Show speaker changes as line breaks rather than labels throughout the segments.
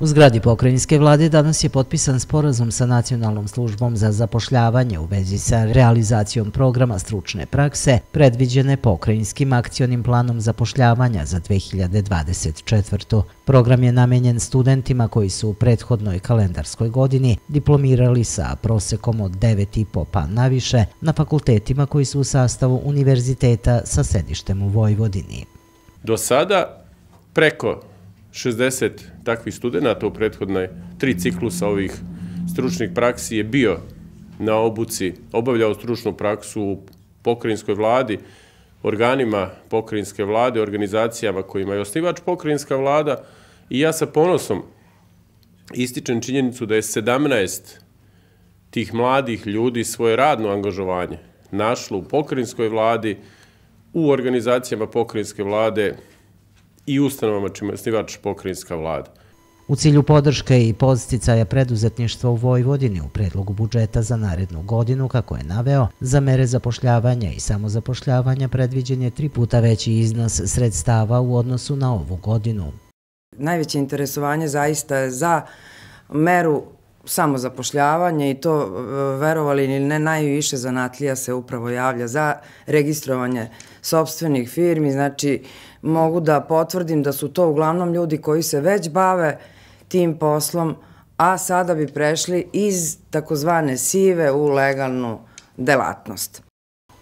U zgradi pokrajinske vlade danas je potpisan sporazum sa Nacionalnom službom za zapošljavanje u vezi sa realizacijom programa stručne prakse predviđene pokrajinskim akcionim planom zapošljavanja za 2024. Program je namenjen studentima koji su u prethodnoj kalendarskoj godini diplomirali sa prosekom od 9,5 pa naviše na fakultetima koji su u sastavu univerziteta sa sedištem u Vojvodini.
Do sada preko 60 takvih studenta u prethodnoj tri ciklusa ovih stručnih praksi je bio na obuci, obavljao stručnu praksu u pokrajinskoj vladi, organima pokrajinske vlade, organizacijama kojima je osnivač pokrajinska vlada i ja sa ponosom ističem činjenicu da je 17 tih mladih ljudi svoje radno angažovanje našlo u pokrajinskoj vladi, u organizacijama pokrajinske vlade, i ustanovama čima je osnivač pokrajinska vlada.
U cilju podrške i podsticaja preduzetništva u Vojvodini u predlogu budžeta za narednu godinu, kako je naveo, za mere zapošljavanja i samozapošljavanja predviđen je tri puta veći iznos sredstava u odnosu na ovu godinu.
Najveće interesovanje zaista je za meru samozapošljavanje i to e, verovali ili ne najviše zanatlija se upravo javlja za registrovanje sobstvenih firmi, znači mogu da potvrdim da su to uglavnom ljudi koji se već bave tim poslom, a sada bi prešli iz takozvane sive u legalnu delatnost.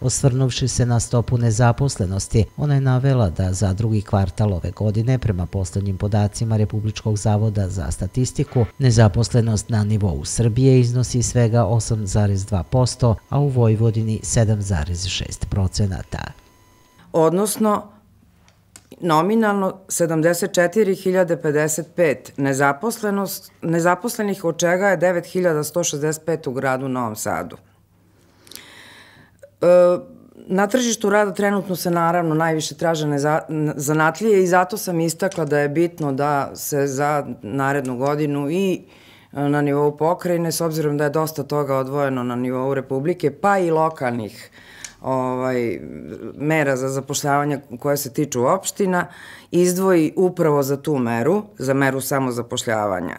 Osvrnuvši se na stopu nezaposlenosti, ona je navela da za drugi kvartal ove godine, prema poslednjim podacima Republičkog zavoda za statistiku, nezaposlenost na nivou Srbije iznosi svega 8,2%, a u Vojvodini 7,6 procenata.
Odnosno, nominalno 74.055 nezaposlenost, nezaposlenih, od čega je 9.165 u gradu Novom Sadu. Na tržištu rada trenutno se naravno najviše traže zanatlije i zato sam istakla da je bitno da se za narednu godinu i e, na nivou pokrajine, s obzirom da je dosta toga odvojeno na nivou Republike, pa i lokalnih ovaj, mera za zapošljavanje koje se tiču opština, izdvoji upravo za tu meru, za meru samozapošljavanja.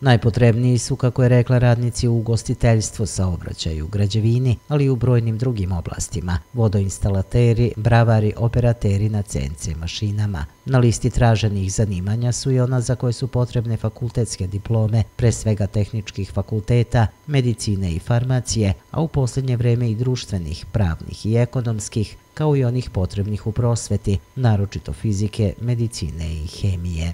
Najpotrebniji su, kako je rekla radnici, u ugostiteljstvu, saobraćaju, građevini, ali i u brojnim drugim oblastima, vodoinstalateri, bravari, operateri na CNC mašinama. Na listi traženih zanimanja su i ona za koje su potrebne fakultetske diplome, pre svega tehničkih fakulteta, medicine i farmacije, a u poslednje vreme i društvenih, pravnih i ekonomskih, kao i onih potrebnih u prosveti, naročito fizike, medicine i hemije.